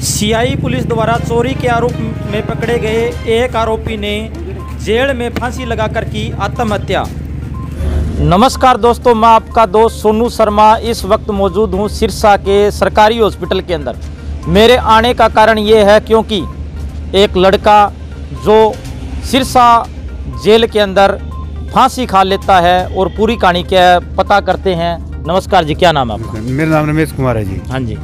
सियाई पुलिस द्वारा चोरी के आरोप में पकड़े गए एक आरोपी ने जेल में फांसी लगाकर की आत्महत्या। नमस्कार दोस्तों मैं आपका दोस्त सोनू शर्मा इस वक्त मौजूद हूँ सिरसा के सरकारी हॉस्पिटल के अंदर। मेरे आने का कारण ये है क्योंकि एक लड़का जो सिरसा जेल के अंदर फांसी खा लेता है और पूरी कहानी क्या पता करते हैं। नमस्कार जी क्या नाम है आपका? मेरा नाम रमेश कुमार है जी। हाँ जी।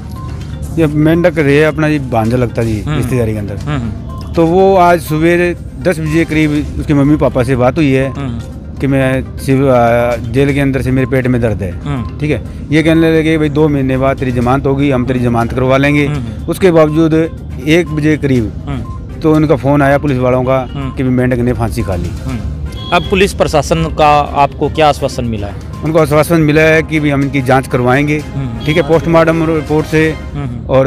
ये मेंढक रे अपना जी भांजा लगता जी हम्म। रिश्तेदारी के अंदर। हम्म। तो वो आज सुबह दस बजे करीब उसके मम्मी पापा से बात हुई है हम्म। कि मैं जेल के अंदर से मेरे पेट में दर्द है। ठीक है? ये कहने लगे भाई दो महीने बाद तेरी जमानत होगी हम तेरी जमानत करवा लेंगे। उसके बावजूद एक बजे करीब तो उनका फ़ोन आया पुलिस वालों का। कि मेंढक ने फांसी खा ली। अब पुलिस प्रशासन का आपको क्या आश्वासन मिला है? उनको आश्वासन मिला है कि भी हम इनकी जाँच करवाएँगे। हम्म। ठीक है पोस्टमार्टम रिपोर्ट से हम्म। और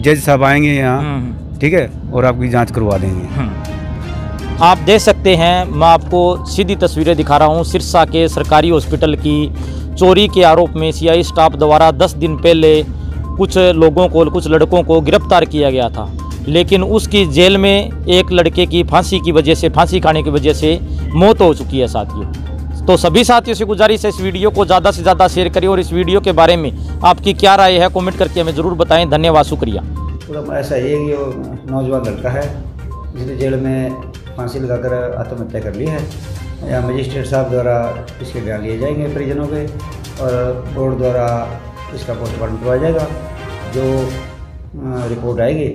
जज साहब आएँगे यहाँ। हम्म। ठीक है और आपकी जाँच करवा देंगे। आप देख सकते हैं मैं आपको सीधी तस्वीरें दिखा रहा हूँ। सिरसा के सरकारी हॉस्पिटल की चोरी के आरोप में सीआई स्टाफ द्वारा 10 दिन पहले कुछ लोगों को कुछ लड़कों को गिरफ़्तार किया गया था। लेकिन उसकी जेल में एक लड़के की फांसी की वजह से फांसी खाने की वजह से मौत हो चुकी है साथियों। तो सभी साथियों से गुजारिश है इस वीडियो को ज़्यादा से ज़्यादा शेयर करिए और इस वीडियो के बारे में आपकी क्या राय है कमेंट करके हमें ज़रूर बताएँ। धन्यवाद, शुक्रिया। पूरा ऐसा है कि वो नौजवान लड़का है, जिसने जेल में फांसी लगाकर आत्महत्या कर ली है। या मजिस्ट्रेट साहब द्वारा इसके बयान लिए जाएँगे परिजनों के और बोर्ड द्वारा इसका पोस्टमार्टम करवाया जाएगा। जो रिपोर्ट आएगी,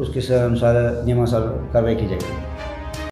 उसके अनुसार नियमानुसार कार्रवाई की जाएगी।